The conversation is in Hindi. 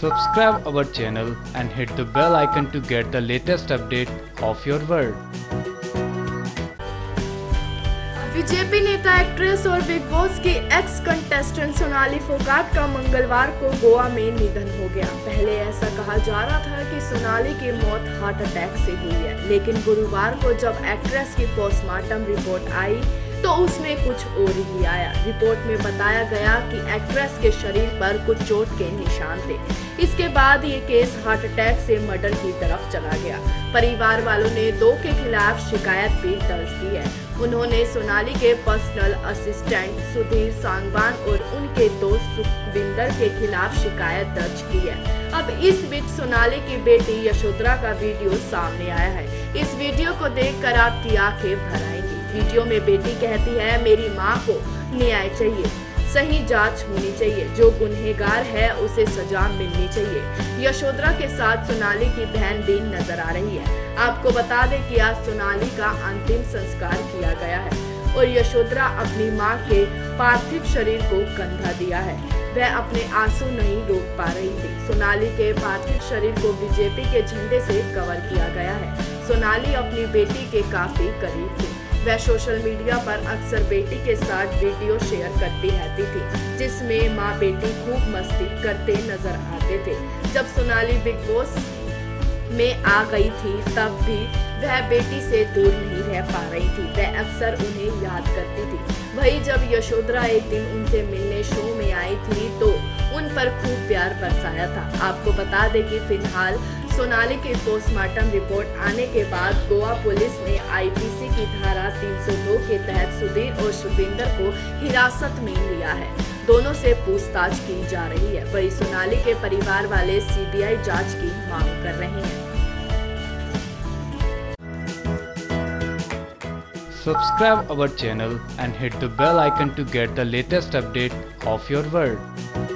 Subscribe our channel and hit the bell icon to get the latest update of your world. BJP नेता, एक्ट्रेस और बिग बॉस की एक्स कंटेस्टेंट सोनाली फोगाट का मंगलवार को गोवा में निधन हो गया पहले ऐसा कहा जा रहा था कि सोनाली की मौत हार्ट अटैक से हुई है, लेकिन गुरुवार को जब एक्ट्रेस की पोस्टमार्टम रिपोर्ट आई तो उसमें कुछ और ही आया। रिपोर्ट में बताया गया कि एक्ट्रेस के शरीर पर कुछ चोट के निशान थे। इसके बाद ये केस हार्ट अटैक से मर्डर की तरफ़ चला गया। परिवार वालों ने दो के खिलाफ शिकायत भी दर्ज की है। उन्होंने सोनाली के पर्सनल असिस्टेंट सुधीर सांगवान और उनके दोस्त सुखविंदर के खिलाफ शिकायत दर्ज की है। अब इस बीच सोनाली की बेटी यशोधरा का वीडियो सामने आया है। इस वीडियो को देखकर आपकी आँखें भर आएँगी। वीडियो में बेटी कहती है, मेरी माँ को न्याय चाहिए, सही जाँच होनी चाहिए, जो गुनहगार है उसे सजा मिलनी चाहिए। यशोधरा के साथ सोनाली की बहन भी नज़र आ रही है। आपको बता दें कि आज सोनाली का अंतिम संस्कार किया गया है और यशोधरा अपनी माँ के पार्थिव शरीर को कंधा दिया है। वह अपने आँसू नहीं रोक पा रही थी। सोनाली के पार्थिव शरीर को बीजेपी के झंडे से कवर किया गया है। सोनाली अपनी बेटी के काफ़ी करीब थी। वह सोशल मीडिया पर अक्सर बेटी के साथ वीडियो शेयर करती रहती थी, जिसमें माँ बेटी खूब मस्ती करते नज़र आते थे। जब सोनाली बिग बॉस में आ गई थी, तब भी वह बेटी से दूर नहीं रह पा रही थी। वह अक्सर उन्हें याद करती थी। वही जब यशोधरा एक दिन उनसे मिलने शो में आई थी तो उन पर खूब प्यार बरसाया था। आपको बता दें कि फ़िलहाल सोनाली की पोस्टमार्टम रिपोर्ट आने के बाद गोवा पुलिस ने आईपीसी की धारा 302 के तहत सुधीर और सुखविंदर को हिरासत में लिया है। दोनों से पूछताछ की जा रही है। वही सोनाली के परिवार वाले सीबीआई जाँच की मांग कर रहे हैं। Subscribe our channel and hit the bell icon to get the latest update of your world.